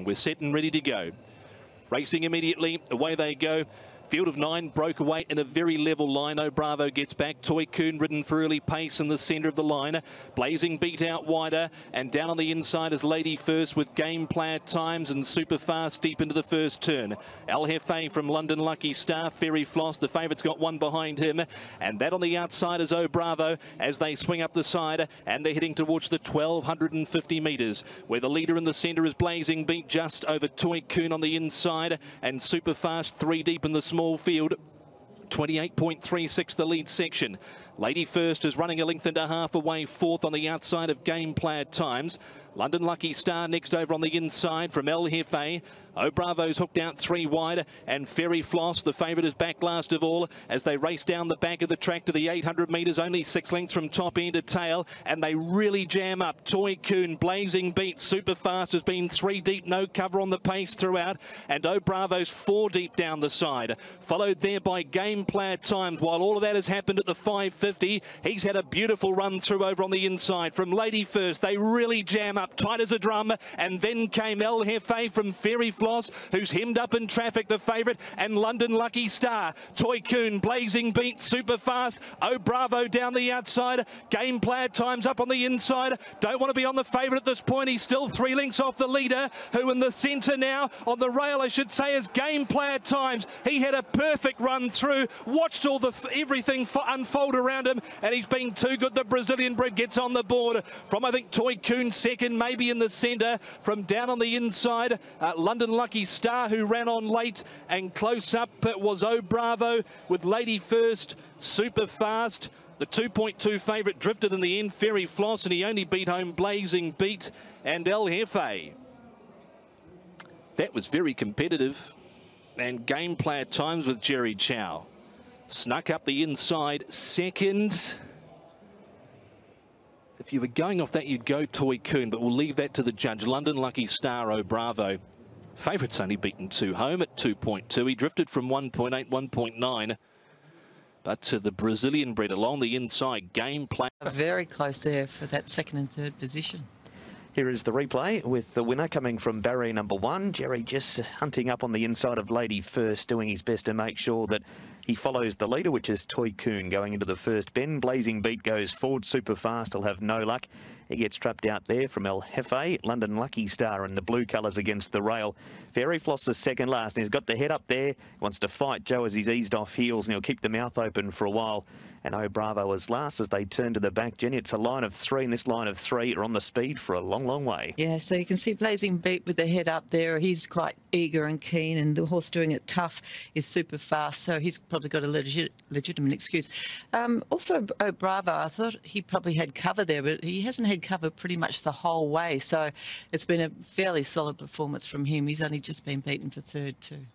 We're set and ready to go. Racing immediately, away they go. Field of nine broke away in a very level line. Oh Bravo gets back. Toycoon ridden for early pace in the centre of the line. Blazing beat out wider and down on the inside is Lady First with Gameplayer Times and super fast deep into the first turn. El Jefe from London Luckystar. Fairy Floss, the favourite's got one behind him. And that on the outside is Oh Bravo as they swing up the side and they're heading towards the 1250 metres where the leader in the centre is Blazing Beat just over Toycoon on the inside and super fast three deep in the small small field. 28.36 the lead section. Lady First is running a length and a half away, fourth on the outside of Gameplayer Times. London Luckystar next over on the inside from El Jefe. Oh Bravo's hooked out three wide and Fairy Floss, the favourite, is back last of all as they race down the back of the track to the 800 metres, only six lengths from top end to tail, and they really jam up. Toycoon, Blazing Beat, super fast, has been three deep, no cover on the pace throughout, and Oh Bravo's four deep down the side, followed there by Gameplayer Times. While all of that has happened at the 550, he's had a beautiful run through over on the inside from Lady First. They really jam up tight as a drum, and then came El Jefe from Fairy Floss, who's hemmed up in traffic, the favourite, and London Luckystar. Toy Coon, Blazing Beat, super fast. Oh Bravo down the outside. Gameplayer Times up on the inside. Don't want to be on the favourite at this point. He's still three lengths off the leader, who in the centre now, on the rail, I should say, is Gameplayer Times. He had a perfect run through, watched all the everything unfold around him, and he's been too good. The Brazilian bred gets on the board from, I think, Toycoon second, maybe in the centre. From down on the inside, uh, London Luckystar who ran on late and close up was Oh Bravo with Lady First super fast. The 2.2 favourite drifted in the end, Fairy Floss, and he only beat home Blazing Beat and El Jefe. That was very competitive and Gameplayer Times with Jerry Chau. Snuck up the inside second. If you were going off that, you'd go Toycoon, but we'll leave that to the judge. London Luckystar, O Bravo. Favourite's only beaten two home at 2.2. He drifted from 1.8, 1.9. But to the Brazilian bred along the inside game plan. Very close there for that second and third position. Here is the replay with the winner coming from barrier number one. Jerry just hunting up on the inside of Lady First, doing his best to make sure that he follows the leader, which is Toycoon, going into the first bend. Blazing Beat goes forward super fast. He'll have no luck. He gets trapped out there from El Jefe. London Luckystar in the blue colours against the rail. Fairy Floss is second last, and he's got the head up there. He Wants to fight Joe as he's eased off heels, and he'll keep the mouth open for a while. And Oh Bravo is last as they turn to the back. Jenny, it's a line of three, and this line of three are on the speed for a long, long way. Yeah, so you can see Blazing Beat with the head up there. He's quite eager and keen, and the horse doing it tough is super fast, so he's probably got a legit, legitimate excuse. Um, also, Oh Bravo, I thought he probably had cover there, but he hasn't had cover pretty much the whole way, so it's been a fairly solid performance from him. He's only just been beaten for third too.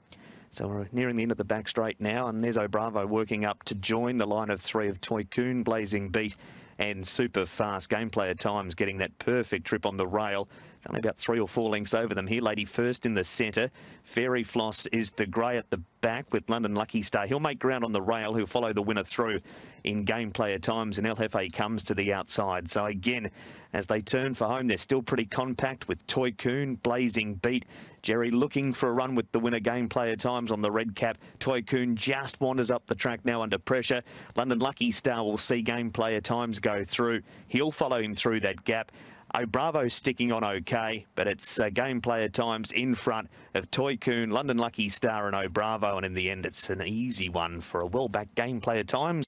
So we're nearing the end of the back straight now, and there's Bravo working up to join the line of three of Toycoon, Blazing Beat, and super fast Gameplayer Times, getting that perfect trip on the rail. Only about three or four lengths over them here. Lady First in the centre. Fairy Floss is the grey at the back with London Luckystar. He'll make ground on the rail. He'll follow the winner through in Gameplayer Times, and LFA comes to the outside. So again, as they turn for home, they're still pretty compact with Toycoon, Blazing Beat. Jerry looking for a run with the winner Gameplayer Times on the red cap. Toycoon just wanders up the track now under pressure. London Luckystar will see Gameplayer Times go through. He'll follow him through that gap. Oh, Bravo sticking on okay, but it's uh, Gameplayer Times in front of Toycoon, London Lucky Star and Oh Bravo, and in the end it's an easy one for a well-backed Gameplayer Times.